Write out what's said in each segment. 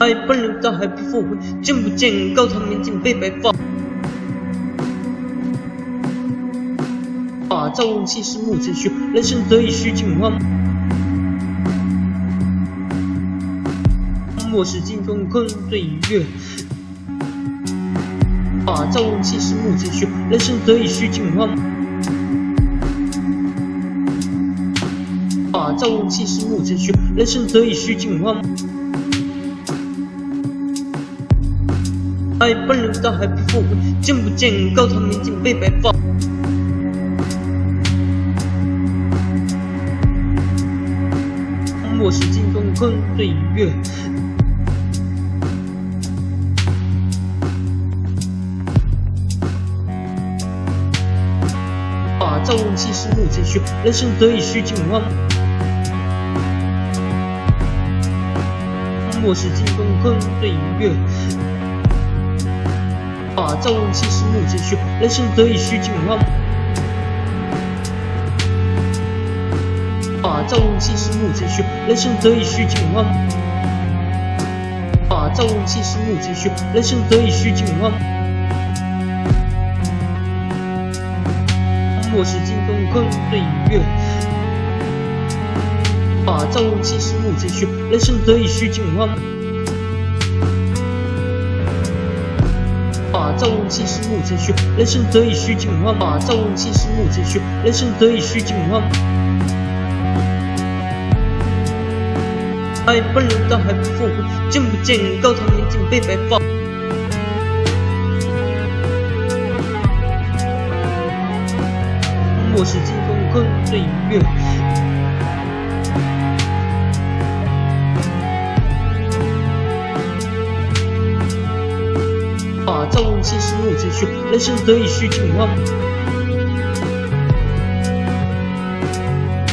哎，本人大海不复回，见不见高堂明镜悲白发？啊，朝闻夕拾暮成雪，人生得意须尽欢。莫使金樽空对月。啊，朝闻夕拾暮成雪，人生得意须尽欢。啊，朝闻夕拾暮成雪，人生得意须尽欢。哎，本人大海不复回，见不见高堂明镜悲白发？莫使金钟困对月。啊，朝闻夕拾暮成雪，人生得意须尽欢。莫使金钟困对月。啊，朝闻夕拾暮成雪，人生得意须尽欢。啊，朝闻夕拾暮成雪，人生得意须尽欢。啊，朝闻夕拾暮成雪，人生得意须尽欢。莫使金钟困对月。啊，朝闻夕拾暮成雪，人生得意须尽欢。朝闻夕拾暮成雪，人生得意须尽欢。啊，朝闻夕拾暮成雪，人生得意须尽欢。哎，本人大海不复回，见不见高堂明镜悲白发？莫使金钟困对月。啊，朝闻夕拾暮成雪，人生得意须尽欢。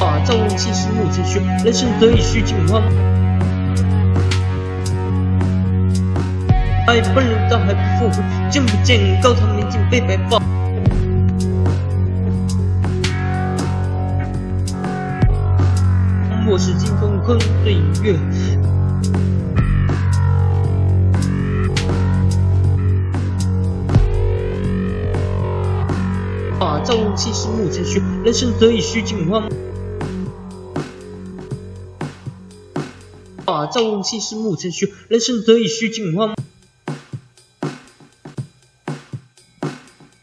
啊，朝闻夕拾暮成雪，人生得意须尽欢。哎，本人大海不复回，见不见高堂明镜悲白发？莫使金钟困对月。啊，朝闻夕拾暮成雪，人生得意须尽欢。啊，朝闻夕拾暮成雪，人生得意须尽欢。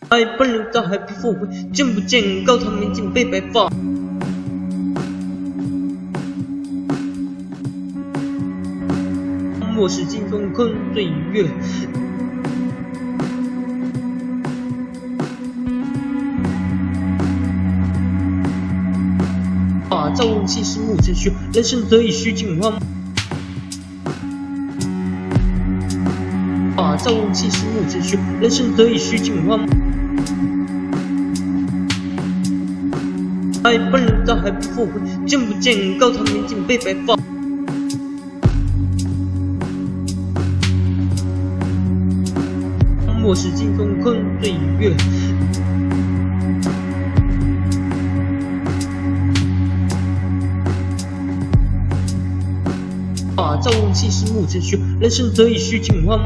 哎，本人大海不复回，见不见高堂明镜悲白发？莫使金钟困对月。啊，朝闻夕拾暮成雪，人生得意须尽欢。啊，朝闻夕拾暮成雪，人生得意须尽欢。哎，本人大海不复回，见不见高堂明镜悲白发？莫使金钟困对月。啊，朝闻夕拾暮成雪，人生得意须尽欢。